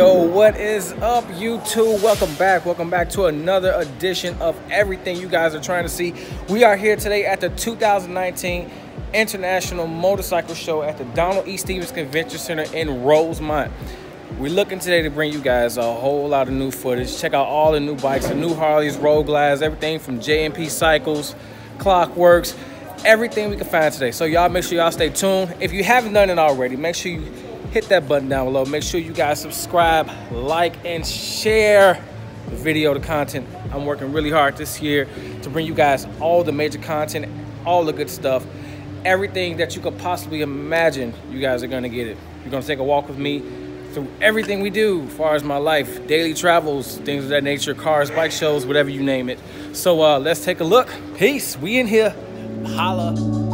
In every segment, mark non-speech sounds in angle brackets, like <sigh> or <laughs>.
Yo, what is up, YouTube? Welcome back. Welcome back to another edition of everything you guys are trying to see. We are here today at the 2019 International Motorcycle Show at the Donald E. Stephens Convention Center in Rosemont. We're looking today to bring you guys a whole lot of new footage. Check out all the new bikes, the new Harleys, Road Glides, everything from JMP Cycles, Clockworks, everything we can find today. So y'all make sure y'all stay tuned. If you haven't done it already, make sure you hit that button down below. Make sure you guys subscribe, like, and share the video, the content. I'm working really hard this year to bring you guys all the major content, all the good stuff, everything that you could possibly imagine. You guys are gonna get it. You're gonna take a walk with me through everything we do as far as my life, daily travels, things of that nature, cars, bike shows, whatever you name it. So uh, let's take a look. Peace. We in here. Holla.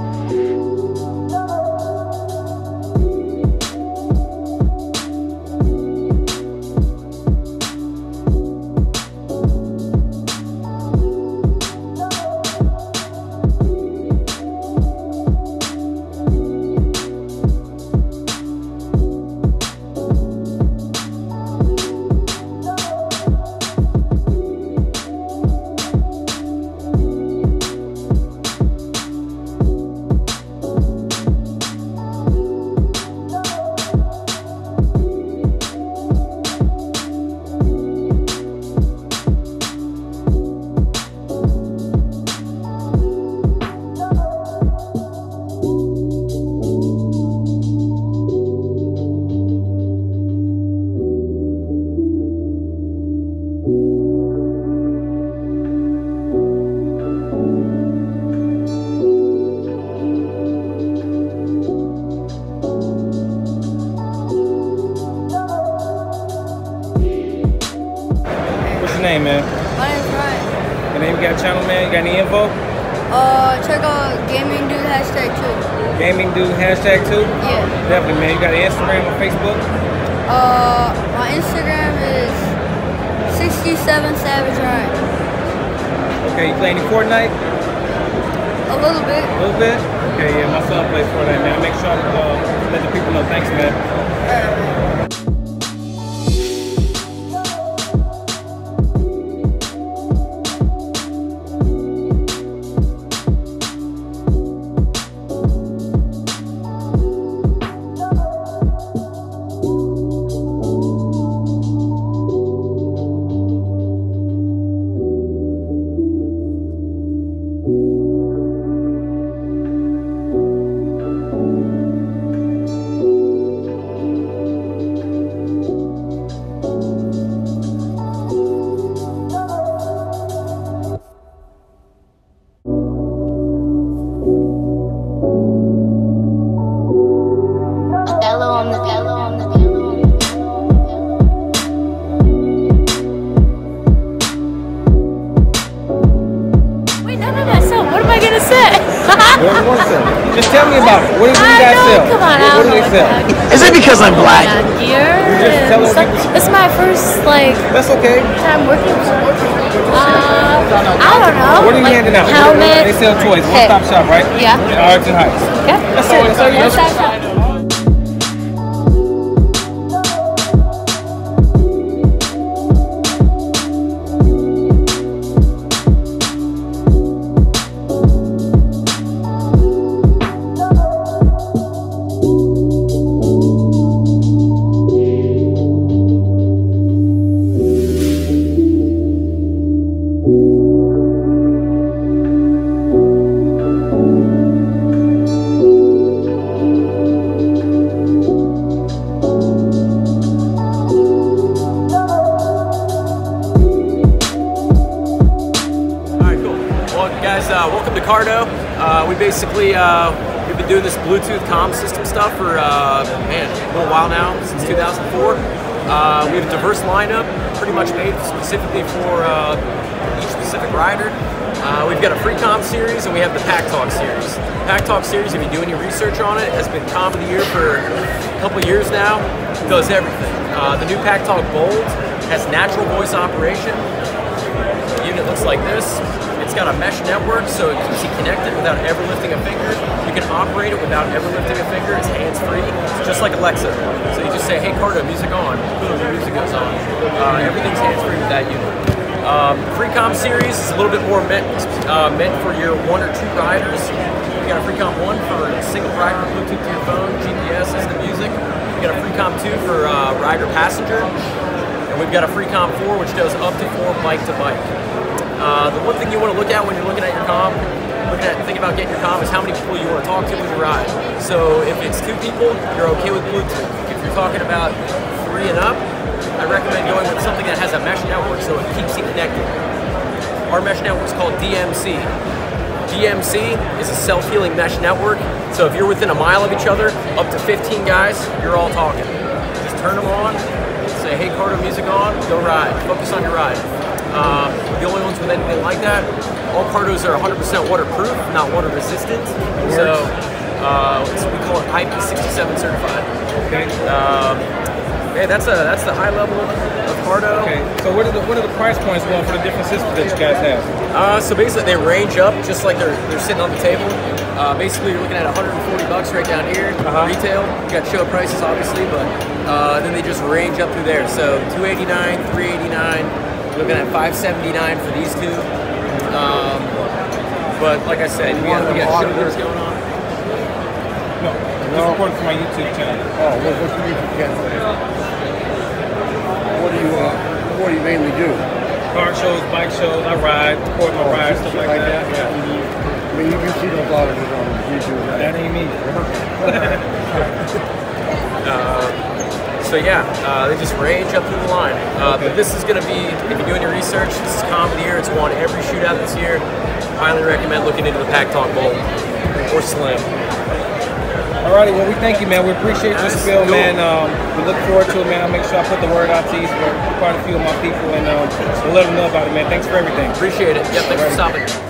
Name, you got a channel, man? You got any info? Uh, check out Gaming Dude hashtag two. Gaming Dude hashtag two? Yeah. Definitely, man. You got an Instagram or Facebook? Uh, my Instagram is 67 Savage Ryan. Okay, you play any Fortnite? A little bit. A little bit? Okay, yeah, my son plays Fortnite, man. Make sure I uh, let the people know. Thanks, man. Me about it. What, what do you guys know, sell? come on, What, what do don't they sell? what Is it because I'm black? Gear. just telling and people- stuff. It's my first like That's okay. time working. Uh, I don't know. What are you like, handing out? Helmet. They sell toys. One Hey. stop shop, right? Yeah. In Arlington Heights. Yeah. That's all. That's all you Yes, that's all. All basically uh, we've been doing this Bluetooth comm system stuff for uh, man a little while now since 2004. Uh, we have a diverse lineup, pretty much made specifically for uh, each specific rider. Uh, we've got a Freecom series and we have the Pack Talk series. Pack Talk series, if you do any research on it, has been comm of the year for a couple years now. It does everything. Uh, the new Pack Talk Bold has natural voice operation. The unit looks like this. Got a mesh network, so it keeps you connected without ever lifting a finger. You can operate it without ever lifting a finger. It's hands-free. Just like Alexa. So you just say, "Hey, Cardo, music on." Boom, your music goes. Uh, everything's hands-free with that unit. Um, Freecom series is a little bit more meant uh, meant for your one or two riders. You got a Freecom one for single rider Bluetooth to your phone, GPS is the music. You got a Freecom two for uh, rider passenger, and we've got a Freecom four which does up to four bike to bike. Uh, the one thing you want to look at when you're looking at your com, looking at thinking about getting your com is how many people you want to talk to when you ride. So if it's two people, you're okay with Bluetooth. If you're talking about three and up, I recommend going with something that has a mesh network so it keeps you connected. Our mesh network is called DMC. DMC is a self-healing mesh network. So if you're within a mile of each other, up to 15 guys, you're all talking. Just turn them on, say, hey, Cardo music on, go ride. Focus on your ride. Um, the only ones with anything like that. All Cardos are 100% waterproof, not water resistant. So uh, so we call it IP67 certified. Okay. Um, hey, that's a that's the high level of Cardo. Okay. So what are the what are the price points going for the different systems that you guys have? Uh, so basically, they range up just like they're they're sitting on the table. Uh, basically, you're looking at 140 bucks right down here, Uh-huh. retail. You got show prices, obviously, but uh, then they just range up through there. So 289, 389. You're looking at 579 for these two. Um, but like I said, we got, we got show deals going on. No. It's recorded for my YouTube channel. Oh, what, what's the music channel? What do you, uh, what do you mainly do? Car shows, bike shows, I ride, record my rides, stuff like that. Yeah. I mean, you can see those lot of it on YouTube, That ain't me. <laughs> <laughs> So yeah, uh, they just range up through the line. Uh, Okay. But this is going to be, if you're doing your research, this is the year. It's won every shootout this year. Highly recommend looking into the Pack Talk Bold or Slim. Alrighty, well we thank you, man. We appreciate your That's spill, cool. man. Um, we look forward to it, man. I'll make sure I put the word out to you for quite a few of my people, and um, we'll let them know about it, man. Thanks for everything. Appreciate it. Yep, thanks for Alrighty. stopping.